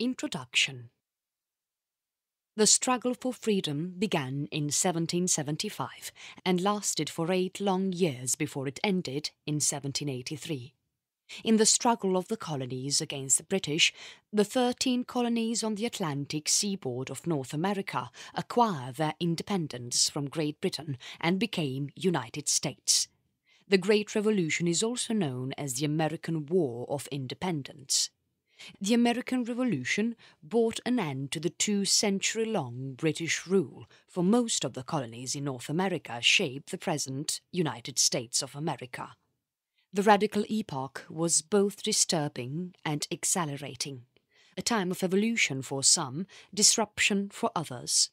Introduction The struggle for freedom began in 1775 and lasted for eight long years before it ended in 1783. In the struggle of the colonies against the British, the 13 colonies on the Atlantic seaboard of North America acquired their independence from Great Britain and became United States. The Great Revolution is also known as the American War of Independence. The American Revolution brought an end to the two century long British rule, for most of the colonies in North America shaped the present United States of America. The radical epoch was both disturbing and exhilarating, a time of evolution for some, disruption for others.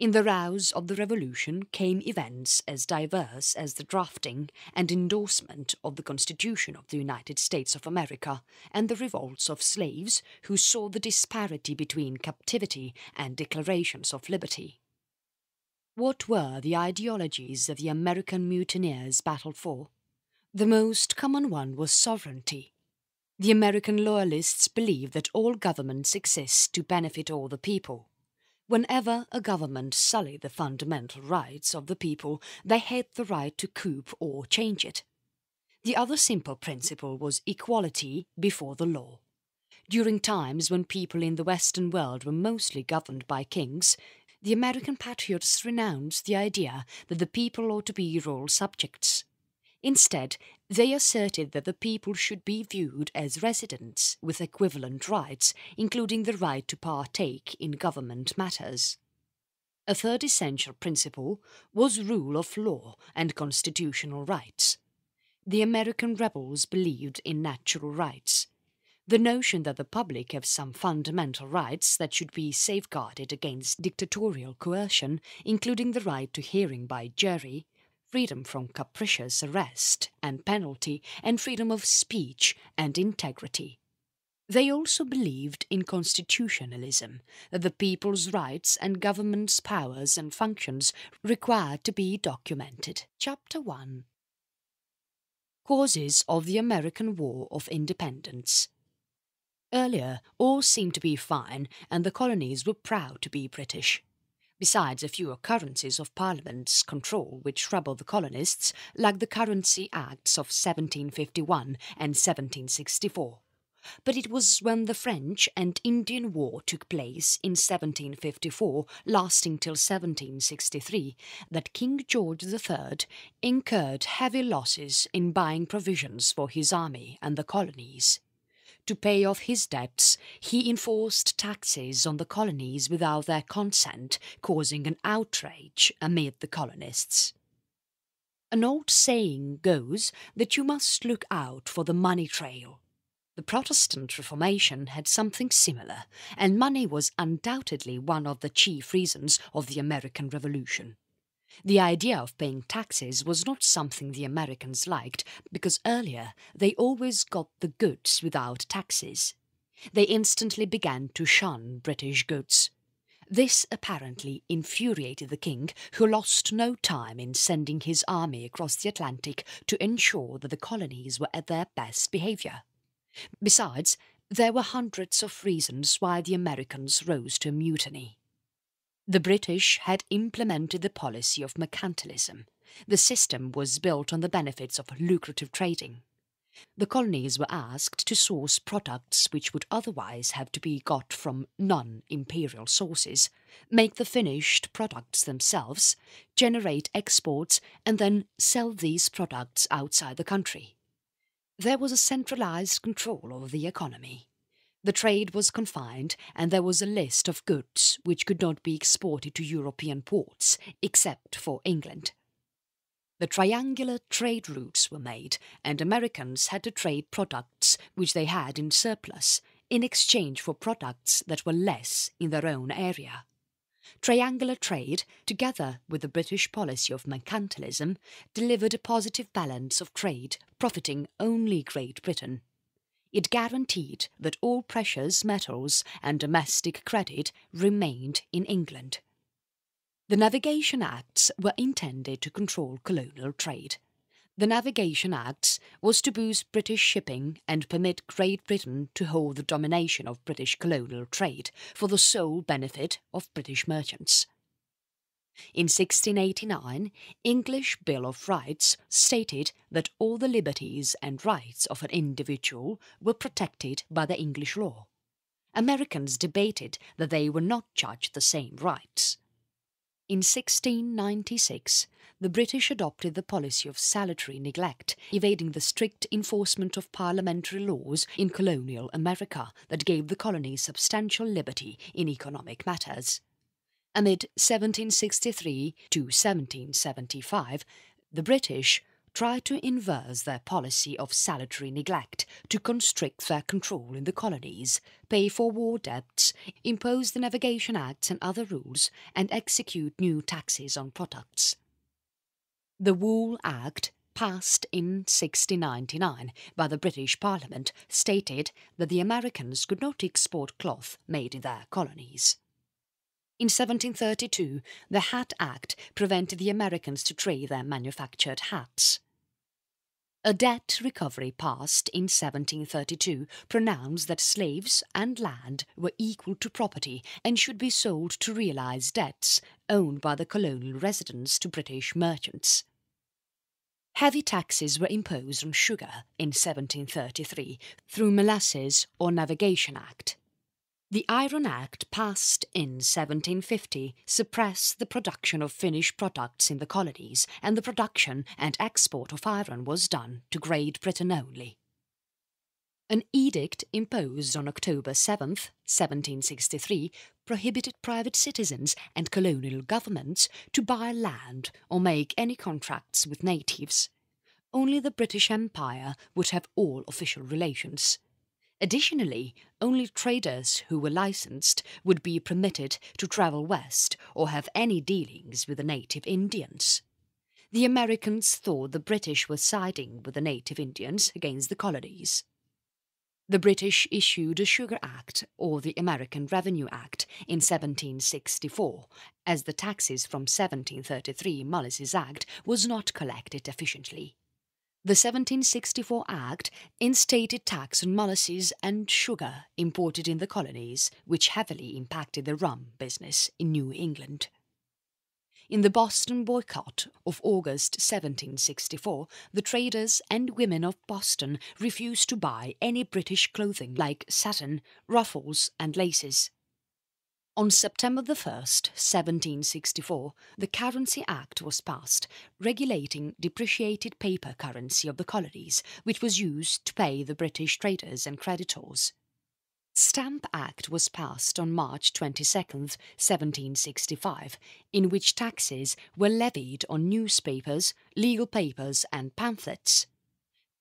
In the rouse of the revolution came events as diverse as the drafting and endorsement of the Constitution of the United States of America and the revolts of slaves who saw the disparity between captivity and declarations of liberty. What were the ideologies that the American mutineers battled for? The most common one was sovereignty. The American Loyalists believed that all governments exist to benefit all the people Whenever a government sullied the fundamental rights of the people, they had the right to coup or change it. The other simple principle was equality before the law. During times when people in the Western world were mostly governed by kings, the American patriots renounced the idea that the people ought to be royal subjects. Instead, they asserted that the people should be viewed as residents with equivalent rights, including the right to partake in government matters. A third essential principle was rule of law and constitutional rights. The American rebels believed in natural rights. The notion that the public have some fundamental rights that should be safeguarded against dictatorial coercion, including the right to hearing by jury, freedom from capricious arrest and penalty, and freedom of speech and integrity. They also believed in constitutionalism, that the people's rights and government's powers and functions required to be documented. Chapter 1 Causes of the American War of Independence Earlier, all seemed to be fine and the colonies were proud to be British besides a few occurrences of Parliament's control which troubled the colonists, like the Currency Acts of 1751 and 1764. But it was when the French and Indian War took place in 1754, lasting till 1763, that King George III incurred heavy losses in buying provisions for his army and the colonies. To pay off his debts, he enforced taxes on the colonies without their consent, causing an outrage amid the colonists. An old saying goes that you must look out for the money trail. The Protestant Reformation had something similar, and money was undoubtedly one of the chief reasons of the American Revolution. The idea of paying taxes was not something the Americans liked because earlier they always got the goods without taxes. They instantly began to shun British goods. This apparently infuriated the king, who lost no time in sending his army across the Atlantic to ensure that the colonies were at their best behaviour. Besides, there were hundreds of reasons why the Americans rose to mutiny. The British had implemented the policy of mercantilism. The system was built on the benefits of lucrative trading. The colonies were asked to source products which would otherwise have to be got from non-imperial sources, make the finished products themselves, generate exports and then sell these products outside the country. There was a centralised control over the economy. The trade was confined and there was a list of goods which could not be exported to European ports, except for England. The triangular trade routes were made and Americans had to trade products which they had in surplus in exchange for products that were less in their own area. Triangular trade, together with the British policy of mercantilism, delivered a positive balance of trade profiting only Great Britain it guaranteed that all precious metals and domestic credit remained in England. The Navigation Acts were intended to control colonial trade. The Navigation Acts was to boost British shipping and permit Great Britain to hold the domination of British colonial trade for the sole benefit of British merchants. In 1689, English Bill of Rights stated that all the liberties and rights of an individual were protected by the English law. Americans debated that they were not judged the same rights. In 1696, the British adopted the policy of salutary neglect, evading the strict enforcement of parliamentary laws in colonial America that gave the colonies substantial liberty in economic matters. Amid 1763 to 1775, the British tried to inverse their policy of salutary neglect to constrict their control in the colonies, pay for war debts, impose the Navigation Acts and other rules, and execute new taxes on products. The Wool Act passed in 1699 by the British Parliament stated that the Americans could not export cloth made in their colonies. In 1732, the Hat Act prevented the Americans to trade their manufactured hats. A debt recovery passed in 1732 pronounced that slaves and land were equal to property and should be sold to realise debts owned by the colonial residents to British merchants. Heavy taxes were imposed on sugar in 1733 through Molasses or Navigation Act. The Iron Act passed in 1750 suppressed the production of finished products in the colonies and the production and export of iron was done to Great Britain only. An edict imposed on October 7, 1763 prohibited private citizens and colonial governments to buy land or make any contracts with natives. Only the British Empire would have all official relations. Additionally, only traders who were licensed would be permitted to travel west or have any dealings with the native Indians. The Americans thought the British were siding with the native Indians against the colonies. The British issued a Sugar Act or the American Revenue Act in 1764, as the taxes from 1733 Molasses Act was not collected efficiently. The 1764 Act instated tax on molasses and sugar imported in the colonies, which heavily impacted the rum business in New England. In the Boston boycott of August 1764, the traders and women of Boston refused to buy any British clothing like satin, ruffles and laces. On September 1, 1764, the Currency Act was passed, regulating depreciated paper currency of the colonies, which was used to pay the British traders and creditors. Stamp Act was passed on March 22, 1765, in which taxes were levied on newspapers, legal papers and pamphlets.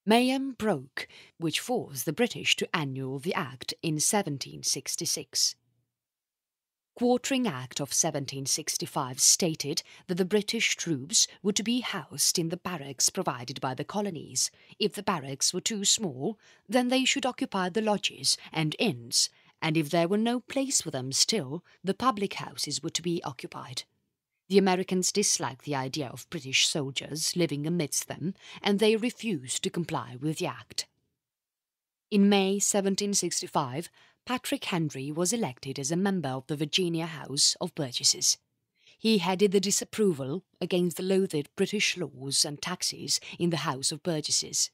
Mayhem broke, which forced the British to annul the Act in 1766. Quartering Act of 1765 stated that the British troops were to be housed in the barracks provided by the colonies. If the barracks were too small, then they should occupy the lodges and inns, and if there were no place for them still, the public houses were to be occupied. The Americans disliked the idea of British soldiers living amidst them, and they refused to comply with the act. In May 1765, Patrick Henry was elected as a member of the Virginia House of Burgesses. He headed the disapproval against the loathed British laws and taxes in the House of Burgesses.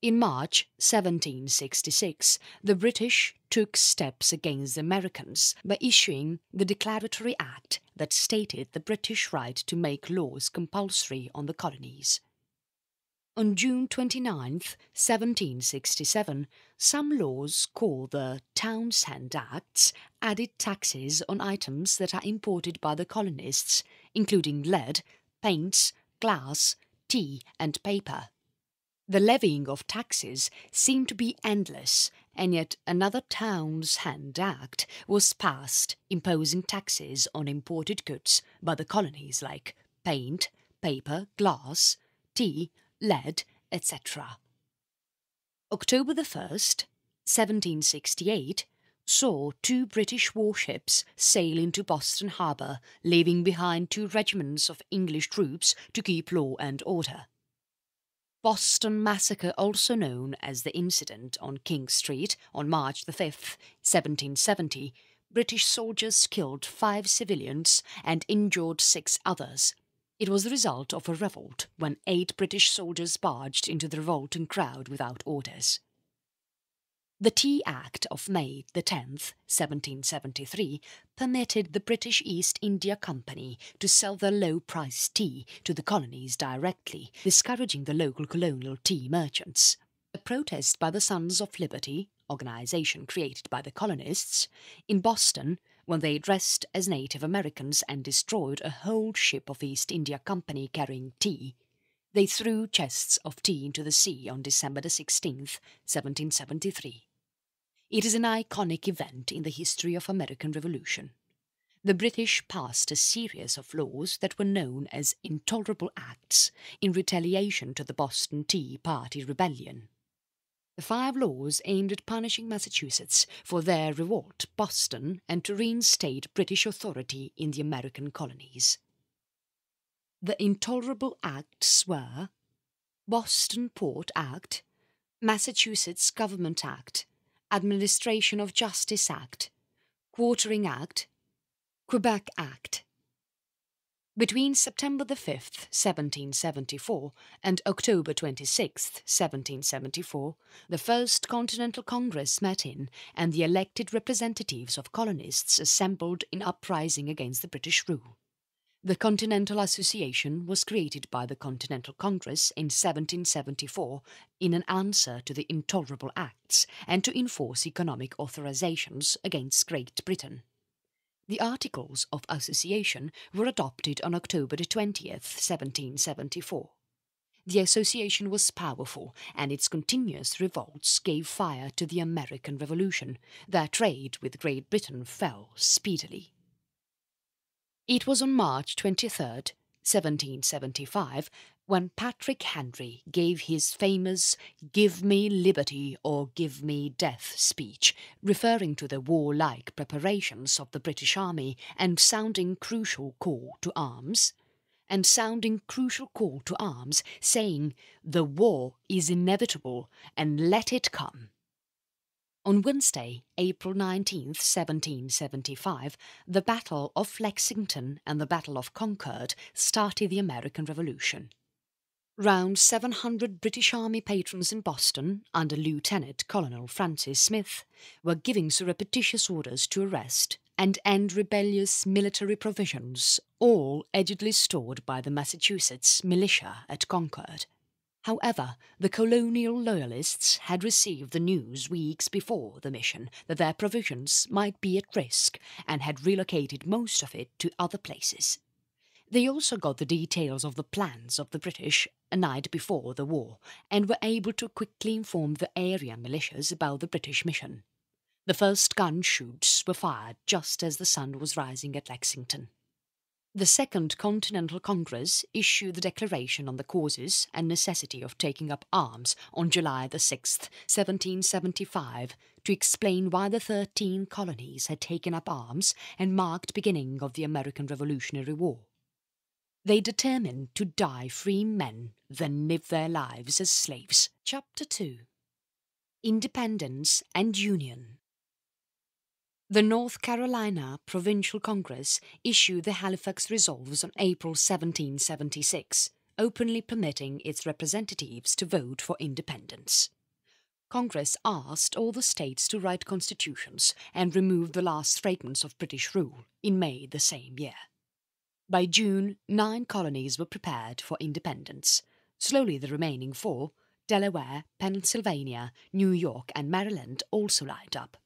In March 1766, the British took steps against the Americans by issuing the Declaratory Act that stated the British right to make laws compulsory on the colonies. On June 29, 1767, some laws called the Townshend Acts added taxes on items that are imported by the colonists, including lead, paints, glass, tea and paper. The levying of taxes seemed to be endless, and yet another Townshend Act was passed imposing taxes on imported goods by the colonies like paint, paper, glass, tea, lead, etc. October the 1st, 1768, saw two British warships sail into Boston Harbour, leaving behind two regiments of English troops to keep law and order. Boston Massacre, also known as the incident on King Street on March the 5th, 1770, British soldiers killed five civilians and injured six others. It was the result of a revolt when eight British soldiers barged into the revolting crowd without orders. The Tea Act of May 10, 1773, permitted the British East India Company to sell their low-priced tea to the colonies directly, discouraging the local colonial tea merchants. A protest by the Sons of Liberty, organisation created by the colonists, in Boston when they dressed as Native Americans and destroyed a whole ship of East India Company carrying tea, they threw chests of tea into the sea on December 16, 1773. It is an iconic event in the history of American Revolution. The British passed a series of laws that were known as Intolerable Acts in retaliation to the Boston Tea Party Rebellion. The five laws aimed at punishing Massachusetts for their revolt Boston and to reinstate British authority in the American colonies. The Intolerable Acts were Boston Port Act, Massachusetts Government Act, Administration of Justice Act, Quartering Act, Quebec Act. Between September the 5th, 1774 and October 26th, 1774, the First Continental Congress met in and the elected representatives of colonists assembled in uprising against the British rule. The Continental Association was created by the Continental Congress in 1774 in an answer to the Intolerable Acts and to enforce economic authorizations against Great Britain. The Articles of Association were adopted on October 20, 1774. The association was powerful and its continuous revolts gave fire to the American Revolution. Their trade with Great Britain fell speedily. It was on March 23, 1775, when Patrick Henry gave his famous Give Me Liberty or Give Me Death speech, referring to the warlike preparations of the British Army and sounding crucial call to arms, and sounding crucial call to arms, saying, The war is inevitable and let it come. On Wednesday, April 19, 1775, the Battle of Lexington and the Battle of Concord started the American Revolution. Round 700 British Army patrons in Boston, under Lieutenant Colonel Francis Smith, were giving surreptitious orders to arrest and end rebellious military provisions, all allegedly stored by the Massachusetts militia at Concord. However, the colonial loyalists had received the news weeks before the mission that their provisions might be at risk and had relocated most of it to other places. They also got the details of the plans of the British a night before the war and were able to quickly inform the area militias about the British mission. The first gun shoots were fired just as the sun was rising at Lexington. The Second Continental Congress issued the Declaration on the Causes and Necessity of Taking Up Arms on July the 6th, 1775, to explain why the thirteen colonies had taken up arms and marked beginning of the American Revolutionary War. They determined to die free men than live their lives as slaves. Chapter 2 Independence and Union the North Carolina Provincial Congress issued the Halifax Resolves on April 1776, openly permitting its representatives to vote for independence. Congress asked all the states to write constitutions and remove the last fragments of British rule in May the same year. By June, nine colonies were prepared for independence. Slowly the remaining four, Delaware, Pennsylvania, New York and Maryland also lined up.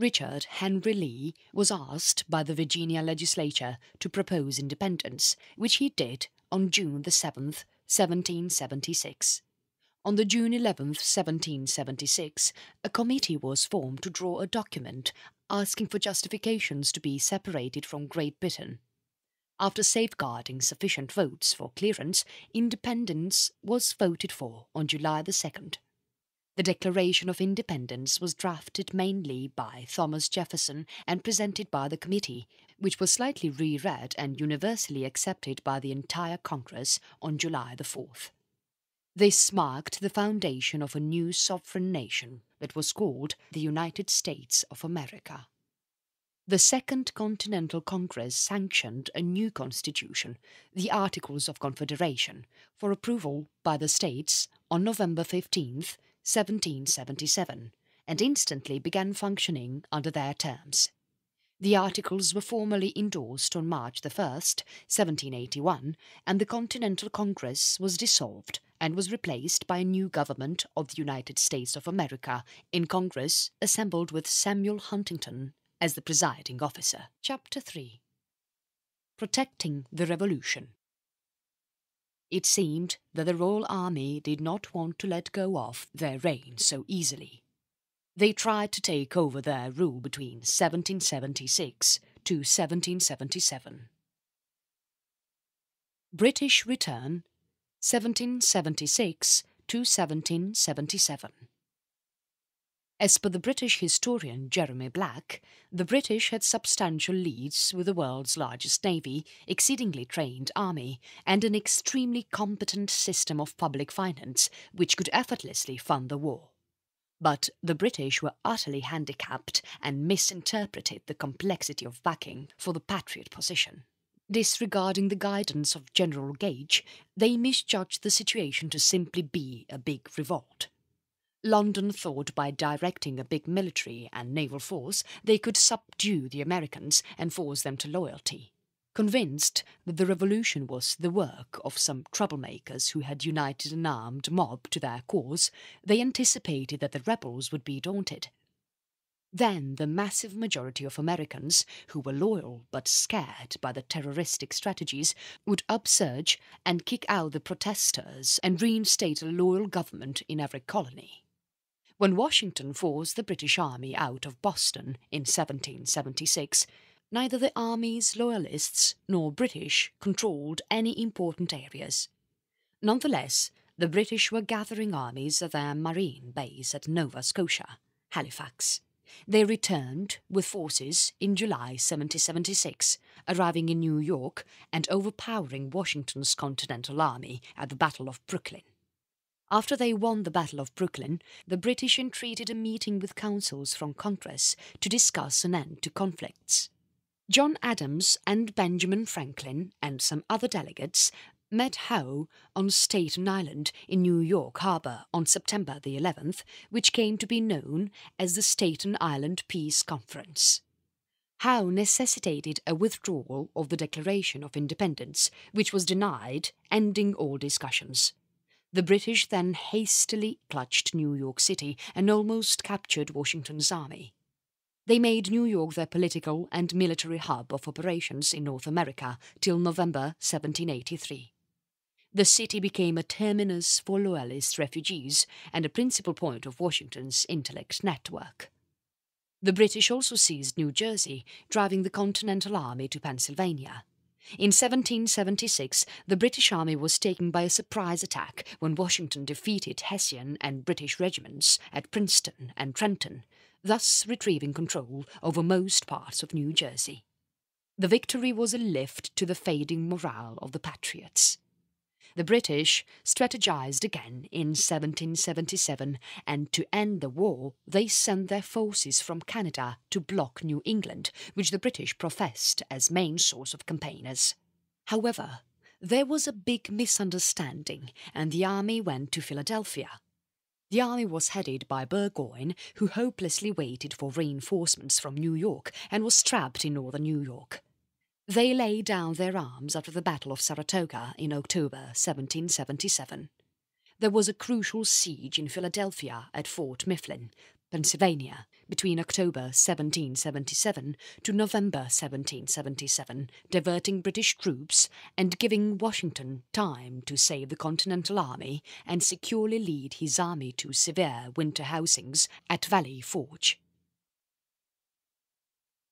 Richard Henry Lee was asked by the Virginia legislature to propose independence, which he did on June the 7th, 1776. On the June 11th, 1776, a committee was formed to draw a document asking for justifications to be separated from Great Britain. After safeguarding sufficient votes for clearance, independence was voted for on July the 2nd. The Declaration of Independence was drafted mainly by Thomas Jefferson and presented by the committee, which was slightly reread and universally accepted by the entire Congress on July the 4th. This marked the foundation of a new sovereign nation that was called the United States of America. The Second Continental Congress sanctioned a new constitution, the Articles of Confederation, for approval by the states on November 15, 1777, and instantly began functioning under their terms. The articles were formally endorsed on March 1, 1781, and the Continental Congress was dissolved and was replaced by a new government of the United States of America in Congress assembled with Samuel Huntington as the presiding officer. Chapter 3 Protecting the Revolution It seemed that the Royal Army did not want to let go of their reign so easily. They tried to take over their rule between 1776 to 1777. British return 1776 to 1777. As per the British historian Jeremy Black, the British had substantial leads with the world's largest navy, exceedingly trained army, and an extremely competent system of public finance which could effortlessly fund the war. But the British were utterly handicapped and misinterpreted the complexity of backing for the Patriot position. Disregarding the guidance of General Gage, they misjudged the situation to simply be a big revolt. London thought by directing a big military and naval force they could subdue the Americans and force them to loyalty. Convinced that the revolution was the work of some troublemakers who had united an armed mob to their cause, they anticipated that the rebels would be daunted. Then the massive majority of Americans, who were loyal but scared by the terroristic strategies, would upsurge and kick out the protesters and reinstate a loyal government in every colony. When Washington forced the British Army out of Boston in 1776, neither the Army's loyalists nor British controlled any important areas. Nonetheless, the British were gathering armies at their marine base at Nova Scotia, Halifax. They returned with forces in July 1776, arriving in New York and overpowering Washington's Continental Army at the Battle of Brooklyn. After they won the Battle of Brooklyn, the British entreated a meeting with councils from Congress to discuss an end to conflicts. John Adams and Benjamin Franklin and some other delegates met Howe on Staten Island in New York Harbour on September the 11th, which came to be known as the Staten Island Peace Conference. Howe necessitated a withdrawal of the Declaration of Independence, which was denied, ending all discussions. The British then hastily clutched New York City and almost captured Washington's army. They made New York their political and military hub of operations in North America till November 1783 the city became a terminus for Loyalist refugees and a principal point of Washington's intellect network. The British also seized New Jersey, driving the Continental Army to Pennsylvania. In 1776, the British Army was taken by a surprise attack when Washington defeated Hessian and British regiments at Princeton and Trenton, thus retrieving control over most parts of New Jersey. The victory was a lift to the fading morale of the Patriots. The British strategized again in 1777 and to end the war they sent their forces from Canada to block New England, which the British professed as main source of campaigners. However, there was a big misunderstanding and the army went to Philadelphia. The army was headed by Burgoyne, who hopelessly waited for reinforcements from New York and was trapped in northern New York. They laid down their arms after the Battle of Saratoga in October 1777. There was a crucial siege in Philadelphia at Fort Mifflin, Pennsylvania, between October 1777 to November 1777, diverting British troops and giving Washington time to save the Continental Army and securely lead his army to severe winter housings at Valley Forge.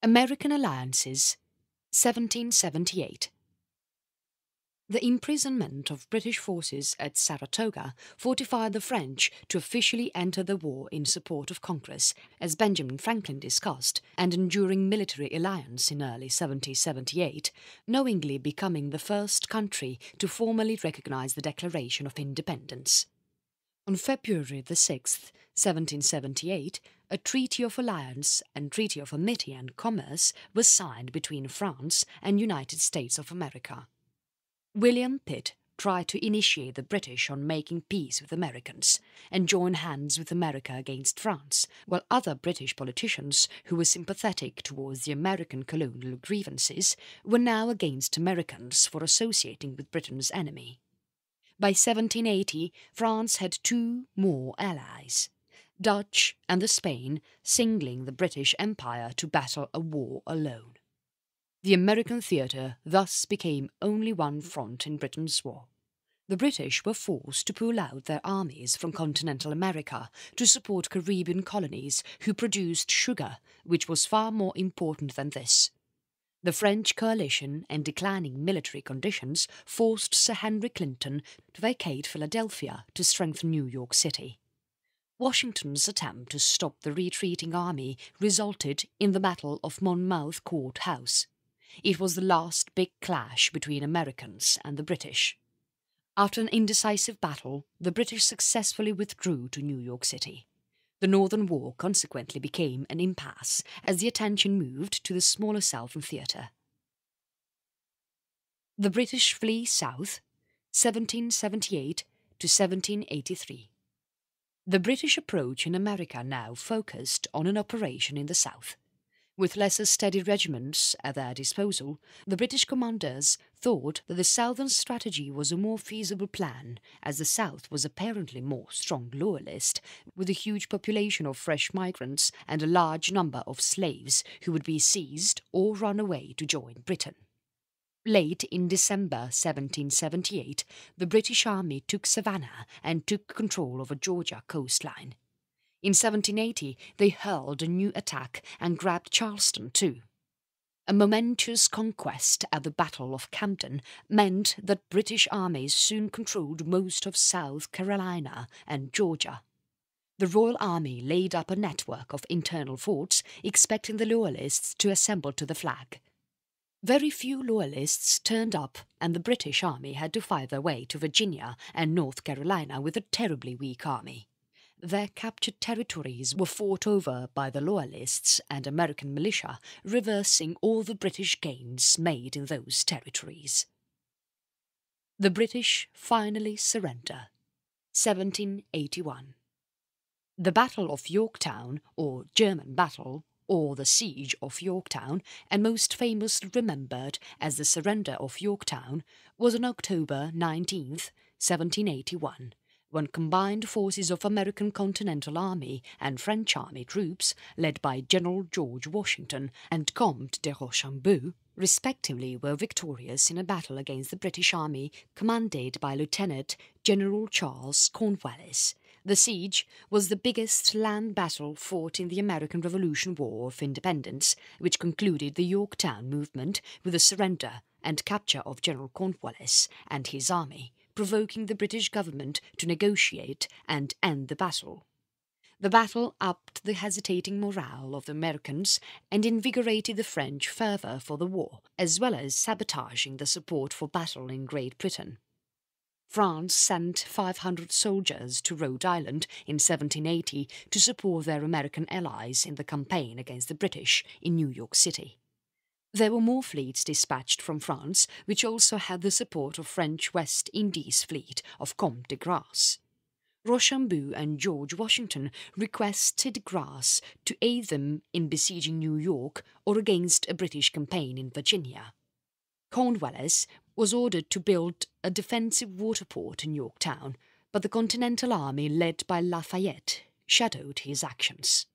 American alliances 1778 The imprisonment of British forces at Saratoga fortified the French to officially enter the war in support of Congress, as Benjamin Franklin discussed, and enduring military alliance in early 1778, knowingly becoming the first country to formally recognise the Declaration of Independence. On February the 6th, 1778, a Treaty of Alliance and Treaty of Amity and Commerce was signed between France and United States of America. William Pitt tried to initiate the British on making peace with Americans and join hands with America against France, while other British politicians who were sympathetic towards the American colonial grievances were now against Americans for associating with Britain's enemy. By 1780, France had two more allies, Dutch and the Spain, singling the British Empire to battle a war alone. The American theatre thus became only one front in Britain's war. The British were forced to pull out their armies from continental America to support Caribbean colonies who produced sugar, which was far more important than this. The French coalition and declining military conditions forced Sir Henry Clinton to vacate Philadelphia to strengthen New York City. Washington's attempt to stop the retreating army resulted in the Battle of Monmouth Court House. It was the last big clash between Americans and the British. After an indecisive battle, the British successfully withdrew to New York City. The Northern War consequently became an impasse as the attention moved to the smaller Southern theatre. The British flee south, 1778 to 1783. The British approach in America now focused on an operation in the south. With lesser steady regiments at their disposal, the British commanders thought that the southern strategy was a more feasible plan, as the south was apparently more strong loyalist, with a huge population of fresh migrants and a large number of slaves who would be seized or run away to join Britain. Late in December 1778, the British Army took Savannah and took control of a Georgia coastline. In 1780, they hurled a new attack and grabbed Charleston too. A momentous conquest at the Battle of Camden meant that British armies soon controlled most of South Carolina and Georgia. The Royal Army laid up a network of internal forts, expecting the Loyalists to assemble to the flag. Very few Loyalists turned up, and the British Army had to fight their way to Virginia and North Carolina with a terribly weak army. Their captured territories were fought over by the Loyalists and American militia, reversing all the British gains made in those territories. The British finally surrender. 1781. The Battle of Yorktown, or German Battle, or the Siege of Yorktown, and most famously remembered as the Surrender of Yorktown, was on October 19, 1781 when combined forces of American Continental Army and French Army troops, led by General George Washington and Comte de Rochambeau, respectively were victorious in a battle against the British Army commanded by Lieutenant General Charles Cornwallis. The siege was the biggest land battle fought in the American Revolution War of Independence, which concluded the Yorktown movement with the surrender and capture of General Cornwallis and his army, provoking the British government to negotiate and end the battle. The battle upped the hesitating morale of the Americans and invigorated the French fervour for the war, as well as sabotaging the support for battle in Great Britain. France sent 500 soldiers to Rhode Island in 1780 to support their American allies in the campaign against the British in New York City. There were more fleets dispatched from France, which also had the support of French West Indies fleet of Comte de Grasse. Rochambeau and George Washington requested Grasse to aid them in besieging New York or against a British campaign in Virginia. Cornwallis was ordered to build a defensive water port in Yorktown, but the Continental Army led by Lafayette shadowed his actions.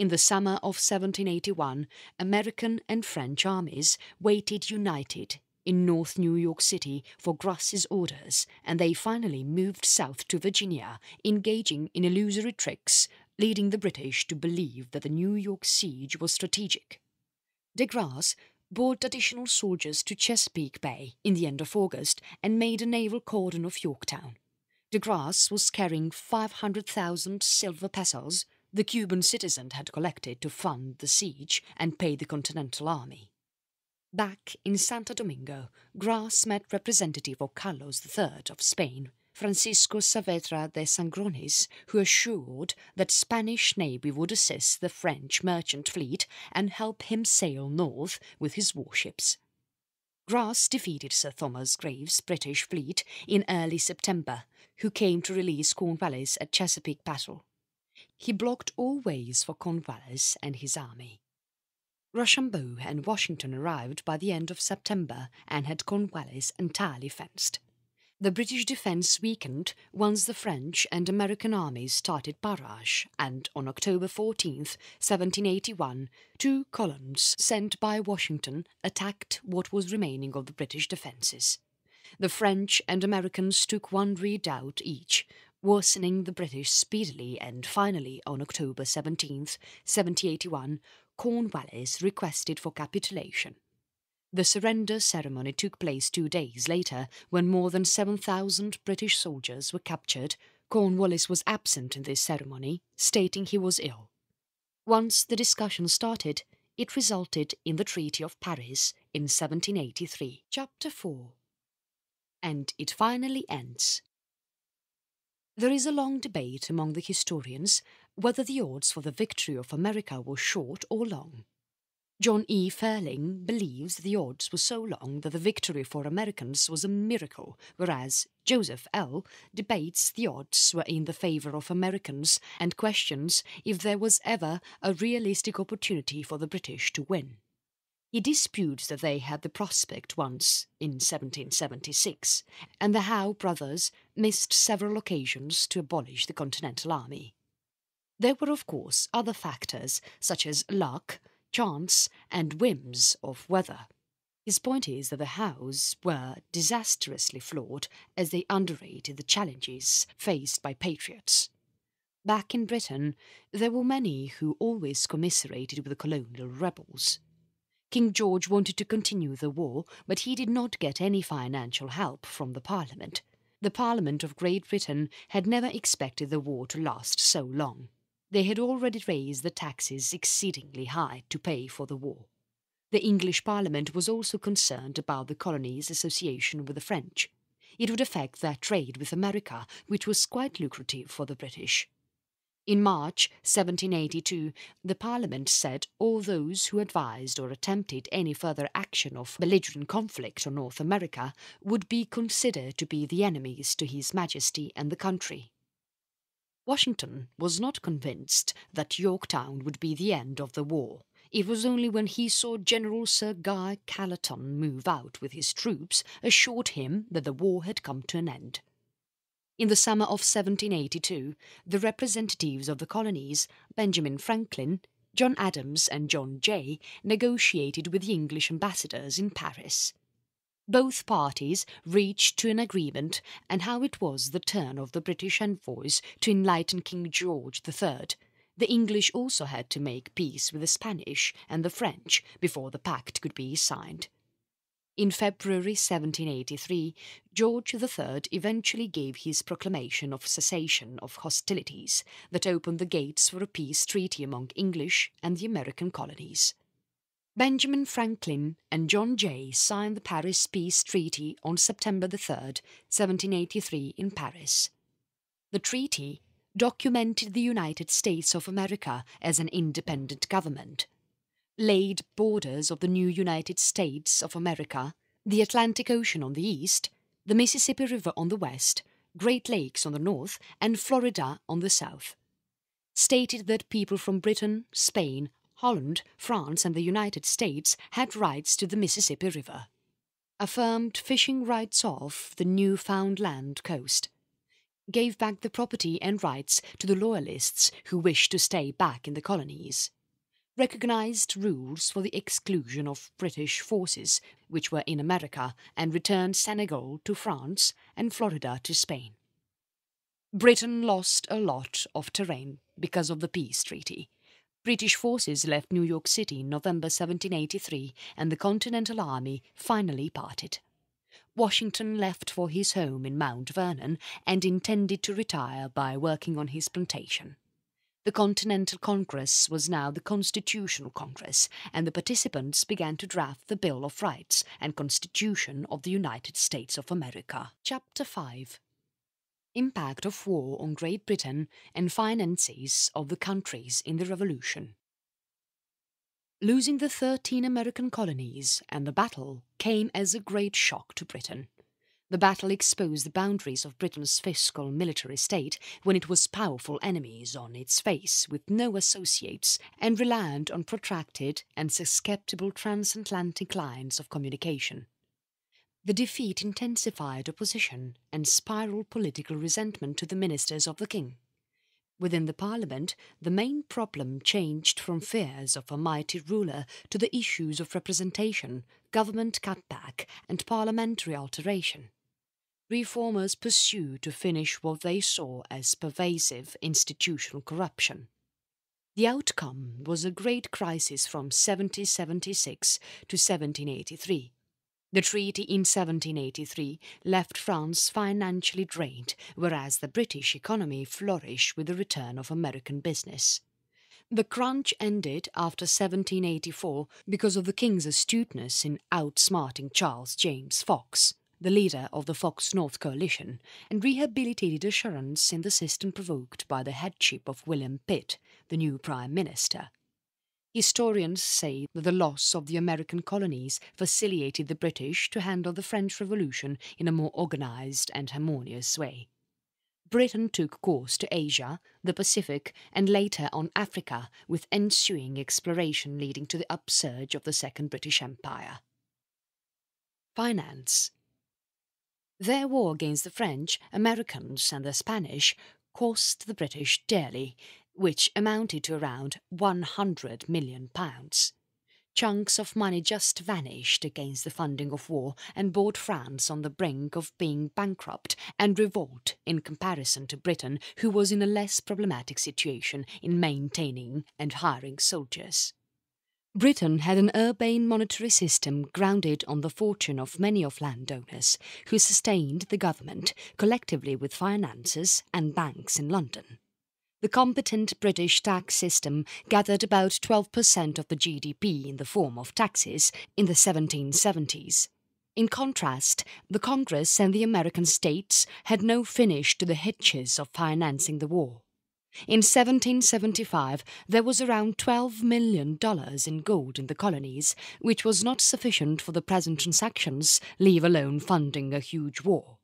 In the summer of 1781, American and French armies waited united in North New York City for Grasse's orders, and they finally moved south to Virginia, engaging in illusory tricks, leading the British to believe that the New York siege was strategic. De Grasse brought additional soldiers to Chesapeake Bay in the end of August and made a naval cordon of Yorktown. De Grasse was carrying 500,000 silver pesos the Cuban citizen had collected to fund the siege and pay the Continental Army. Back in Santo Domingo, Grasse met representative of Carlos III of Spain, Francisco Saavedra de Sangronis, who assured that Spanish navy would assist the French merchant fleet and help him sail north with his warships. Grasse defeated Sir Thomas Graves' British fleet in early September, who came to release Cornwallis at Chesapeake Battle. He blocked all ways for Cornwallis and his army. Rochambeau and Washington arrived by the end of September and had Cornwallis entirely fenced. The British defence weakened once the French and American armies started barrage and on October 14, 1781, two columns sent by Washington attacked what was remaining of the British defences. The French and Americans took one redoubt each, worsening the British speedily and finally on October 17, 1781, Cornwallis requested for capitulation. The surrender ceremony took place two days later when more than 7,000 British soldiers were captured. Cornwallis was absent in this ceremony, stating he was ill. Once the discussion started, it resulted in the Treaty of Paris in 1783. Chapter 4 And it finally ends. There is a long debate among the historians whether the odds for the victory of America were short or long. John E. Ferling believes the odds were so long that the victory for Americans was a miracle, whereas Joseph Ellis debates the odds were in the favour of Americans and questions if there was ever a realistic opportunity for the British to win. He disputes that they had the prospect once, in 1776, and the Howe brothers missed several occasions to abolish the Continental Army. There were, of course, other factors, such as luck, chance, and whims of weather. His point is that the Howes were disastrously flawed as they underrated the challenges faced by patriots. Back in Britain, there were many who always commiserated with the colonial rebels. King George wanted to continue the war, but he did not get any financial help from the Parliament. The Parliament of Great Britain had never expected the war to last so long. They had already raised the taxes exceedingly high to pay for the war. The English Parliament was also concerned about the colonies' association with the French. It would affect their trade with America, which was quite lucrative for the British. In March 1782, the Parliament said all those who advised or attempted any further action of belligerent conflict on North America would be considered to be the enemies to His Majesty and the country. Washington was not convinced that Yorktown would be the end of the war. It was only when he saw General Sir Guy Carleton move out with his troops assured him that the war had come to an end. In the summer of 1782, the representatives of the colonies, Benjamin Franklin, John Adams and John Jay, negotiated with the English ambassadors in Paris. Both parties reached to an agreement and how it was the turn of the British envoys to enlighten King George III. The English also had to make peace with the Spanish and the French before the pact could be signed. In February 1783, George III eventually gave his proclamation of cessation of hostilities that opened the gates for a peace treaty among English and the American colonies. Benjamin Franklin and John Jay signed the Paris Peace Treaty on September 3, 1783 in Paris. The treaty documented the United States of America as an independent government, laid borders of the new United States of America, the Atlantic Ocean on the east, the Mississippi River on the west, Great Lakes on the north, and Florida on the south. Stated that people from Britain, Spain, Holland, France and the United States had rights to the Mississippi River. Affirmed fishing rights off the Newfoundland coast. Gave back the property and rights to the Loyalists who wished to stay back in the colonies. Recognized rules for the exclusion of British forces which were in America and returned Senegal to France and Florida to Spain. Britain lost a lot of terrain because of the peace treaty British forces left New York City in November 1783 and the Continental Army finally parted. Washington left for his home in Mount Vernon and intended to retire by working on his plantation. The Continental Congress was now the Constitutional Congress, and the participants began to draft the Bill of Rights and Constitution of the United States of America. Chapter 5 Impact of War on Great Britain and Finances of the Countries in the Revolution Losing the 13 American colonies and the battle came as a great shock to Britain. The battle exposed the boundaries of Britain's fiscal military state when it was powerful enemies on its face with no associates and reliant on protracted and susceptible transatlantic lines of communication. The defeat intensified opposition and spiraled political resentment to the ministers of the king. Within the parliament, the main problem changed from fears of a mighty ruler to the issues of representation, government cutback, and parliamentary alteration. Reformers pursued to finish what they saw as pervasive institutional corruption. The outcome was a great crisis from 1776 to 1783 the treaty in 1783 left France financially drained, whereas the British economy flourished with the return of American business. The crunch ended after 1784 because of the king's astuteness in outsmarting Charles James Fox, the leader of the Fox North coalition, and rehabilitated assurance in the system provoked by the headship of William Pitt, the new prime minister. Historians say that the loss of the American colonies facilitated the British to handle the French Revolution in a more organised and harmonious way. Britain took course to Asia, the Pacific, and later on Africa, with ensuing exploration leading to the upsurge of the Second British Empire. Finance Their war against the French, Americans, and the Spanish cost the British dearly, which amounted to around 100 million pounds. Chunks of money just vanished against the funding of war and brought France on the brink of being bankrupt and revolt in comparison to Britain, who was in a less problematic situation in maintaining and hiring soldiers. Britain had an urbane monetary system grounded on the fortune of many of landowners, who sustained the government collectively with finances and banks in London. The competent British tax system gathered about 12% of the GDP in the form of taxes in the 1770s. In contrast, the Congress and the American states had no finish to the hitches of financing the war. In 1775, there was around $12 million in gold in the colonies, which was not sufficient for the present transactions, leave alone funding a huge war.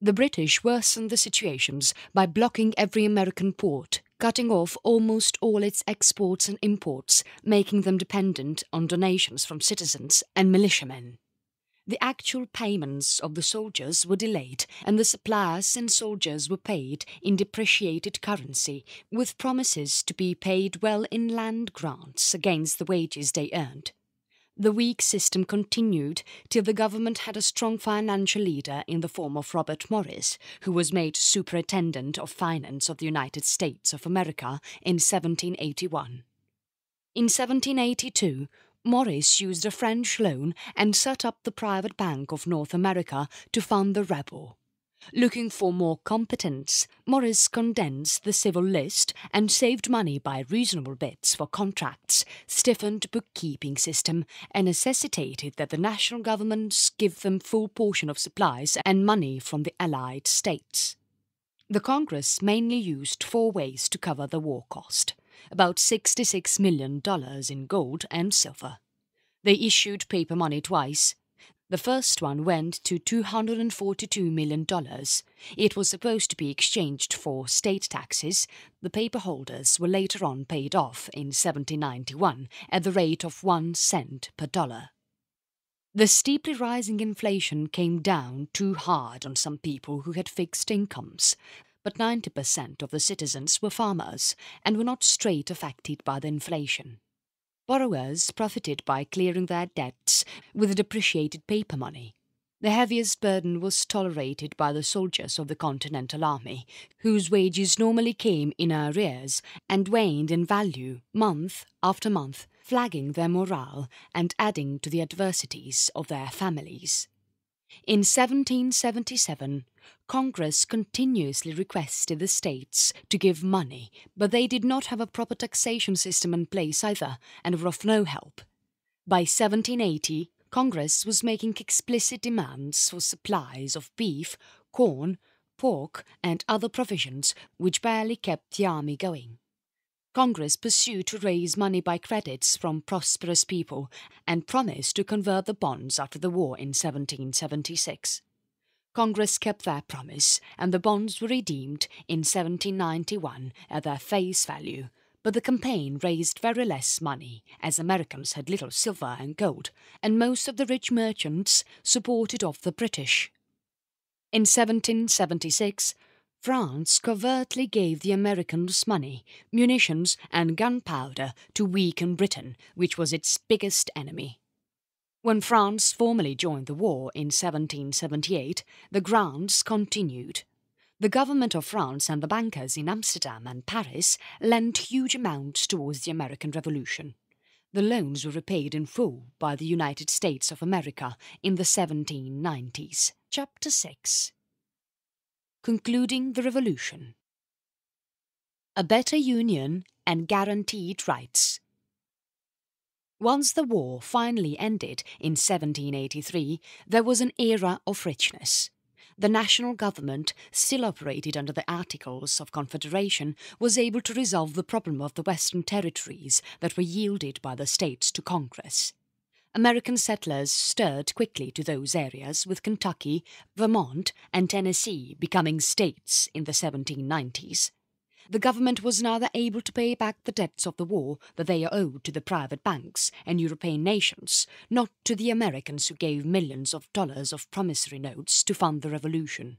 The British worsened the situations by blocking every American port, cutting off almost all its exports and imports, making them dependent on donations from citizens and militiamen. The actual payments of the soldiers were delayed, and the suppliers and soldiers were paid in depreciated currency, with promises to be paid well in land grants against the wages they earned. The weak system continued till the government had a strong financial leader in the form of Robert Morris, who was made Superintendent of Finance of the United States of America in 1781. In 1782, Morris used a French loan and set up the Private Bank of North America to fund the rebel. Looking for more competence, Morris condensed the civil list and saved money by reasonable bids for contracts, stiffened bookkeeping system, and necessitated that the national governments give them full portion of supplies and money from the Allied states. The Congress mainly used four ways to cover the war cost, about $66 million in gold and silver. They issued paper money twice, the first one went to $242 million. It was supposed to be exchanged for state taxes. The paper holders were later on paid off in 1791 at the rate of one cent per dollar. The steeply rising inflation came down too hard on some people who had fixed incomes, but 90% of the citizens were farmers and were not straight affected by the inflation. Borrowers profited by clearing their debts with depreciated paper money. The heaviest burden was tolerated by the soldiers of the Continental Army, whose wages normally came in arrears and waned in value month after month, flagging their morale and adding to the adversities of their families. In 1777, Congress continuously requested the states to give money, but they did not have a proper taxation system in place either and were of no help. By 1780, Congress was making explicit demands for supplies of beef, corn, pork, and other provisions which barely kept the army going. Congress pursued to raise money by credits from prosperous people and promised to convert the bonds after the war in 1776. Congress kept their promise and the bonds were redeemed in 1791 at their face value, but the campaign raised very less money, as Americans had little silver and gold, and most of the rich merchants supported of the British. In 1776, France covertly gave the Americans money, munitions, and gunpowder to weaken Britain, which was its biggest enemy. When France formally joined the war in 1778, the grants continued. The government of France and the bankers in Amsterdam and Paris lent huge amounts towards the American Revolution. The loans were repaid in full by the United States of America in the 1790s. Chapter 6 Concluding the Revolution. A Better Union and Guaranteed Rights. Once the war finally ended in 1783, there was an era of richness. The national government, still operated under the Articles of Confederation, was able to resolve the problem of the Western territories that were yielded by the states to Congress. American settlers stirred quickly to those areas, with Kentucky, Vermont, and Tennessee becoming states in the 1790s the government was neither able to pay back the debts of the war that they owed to the private banks and European nations, not to the Americans who gave millions of dollars of promissory notes to fund the revolution.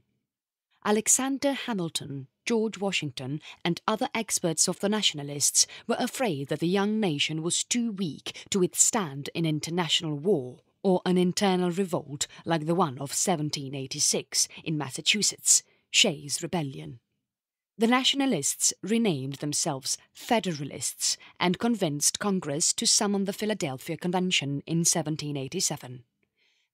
Alexander Hamilton, George Washington, and other experts of the nationalists were afraid that the young nation was too weak to withstand an international war or an internal revolt like the one of 1786 in Massachusetts, Shays' Rebellion. The Nationalists renamed themselves Federalists and convinced Congress to summon the Philadelphia Convention in 1787.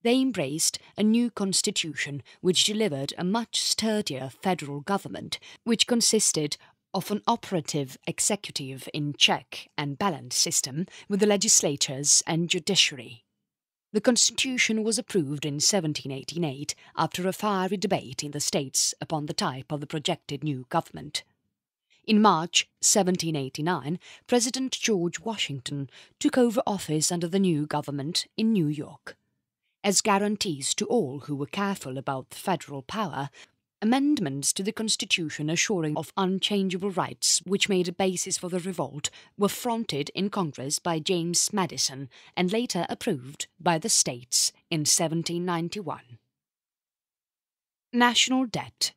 They embraced a new constitution which delivered a much sturdier federal government, which consisted of an operative executive in check and balance system with the legislatures and judiciary. The Constitution was approved in 1788 after a fiery debate in the States upon the type of the projected new government. In March 1789, President George Washington took over office under the new government in New York. As guarantees to all who were careful about the federal power, Amendments to the Constitution assuring of unchangeable rights, which made a basis for the revolt, were fronted in Congress by James Madison and later approved by the states in 1791. National Debt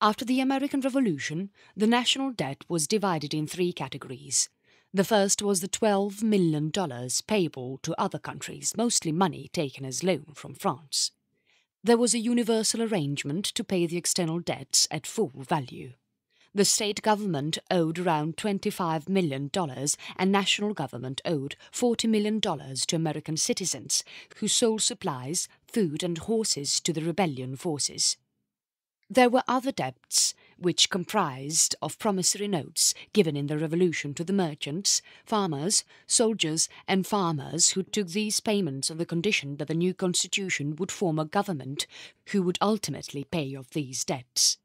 After the American Revolution, the national debt was divided in three categories. The first was the $12 million payable to other countries, mostly money taken as loan from France there was a universal arrangement to pay the external debts at full value. The state government owed around $25 million and national government owed $40 million to American citizens who sold supplies, food and horses to the rebellion forces. There were other debts, which comprised of promissory notes given in the Revolution to the merchants, farmers, soldiers and farmers who took these payments on the condition that the new constitution would form a government who would ultimately pay off these debts.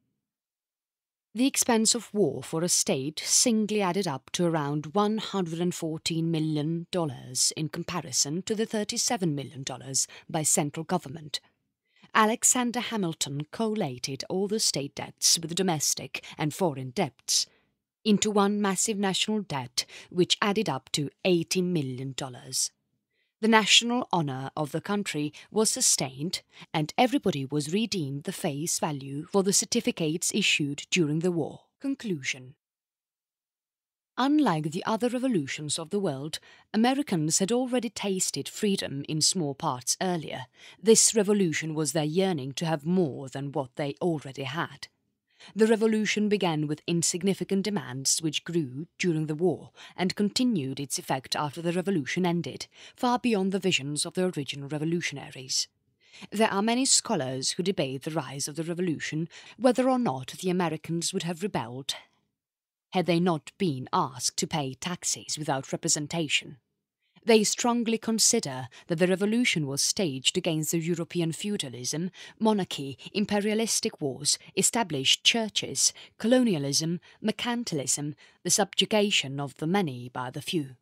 The expense of war for a state singly added up to around $114 million in comparison to the $37 million by central government. Alexander Hamilton collated all the state debts with domestic and foreign debts into one massive national debt which added up to $80 million. The national honour of the country was sustained and everybody was redeemed the face value for the certificates issued during the war. Conclusion Unlike the other revolutions of the world, Americans had already tasted freedom in small parts earlier. This revolution was their yearning to have more than what they already had. The revolution began with insignificant demands which grew during the war and continued its effect after the revolution ended, far beyond the visions of the original revolutionaries. There are many scholars who debate the rise of the revolution, whether or not the Americans would have rebelled had they not been asked to pay taxes without representation. They strongly consider that the revolution was staged against the European feudalism, monarchy, imperialistic wars, established churches, colonialism, mercantilism, the subjugation of the many by the few.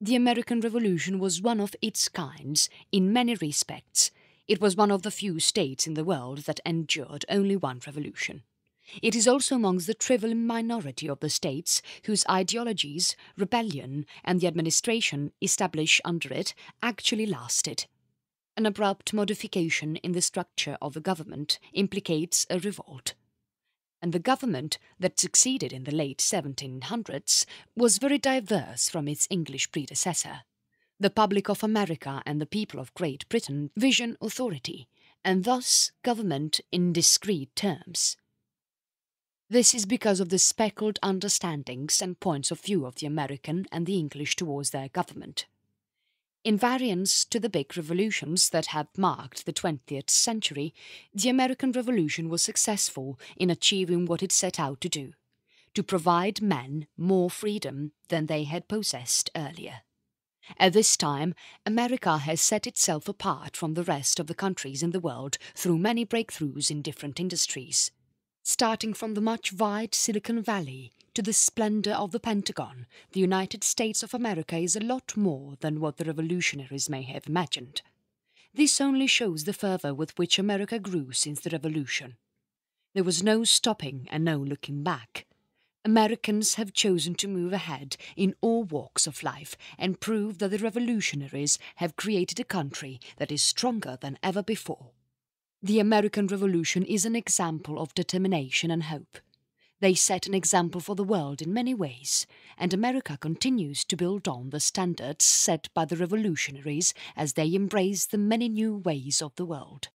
The American Revolution was one of its kinds in many respects. It was one of the few states in the world that endured only one revolution. It is also amongst the trivial minority of the states whose ideologies, rebellion, and the administration established under it actually lasted. An abrupt modification in the structure of the government implicates a revolt. And the government that succeeded in the late 1700s was very diverse from its English predecessor. The public of America and the people of Great Britain vision authority, and thus government in discrete terms. This is because of the speckled understandings and points of view of the American and the English towards their government. In variance to the big revolutions that have marked the 20th century, the American Revolution was successful in achieving what it set out to do to provide men more freedom than they had possessed earlier. At this time, America has set itself apart from the rest of the countries in the world through many breakthroughs in different industries. Starting from the much wide Silicon Valley to the splendor of the Pentagon, the United States of America is a lot more than what the revolutionaries may have imagined. This only shows the fervour with which America grew since the revolution. There was no stopping and no looking back. Americans have chosen to move ahead in all walks of life and prove that the revolutionaries have created a country that is stronger than ever before. The American Revolution is an example of determination and hope. They set an example for the world in many ways, and America continues to build on the standards set by the revolutionaries as they embrace the many new ways of the world.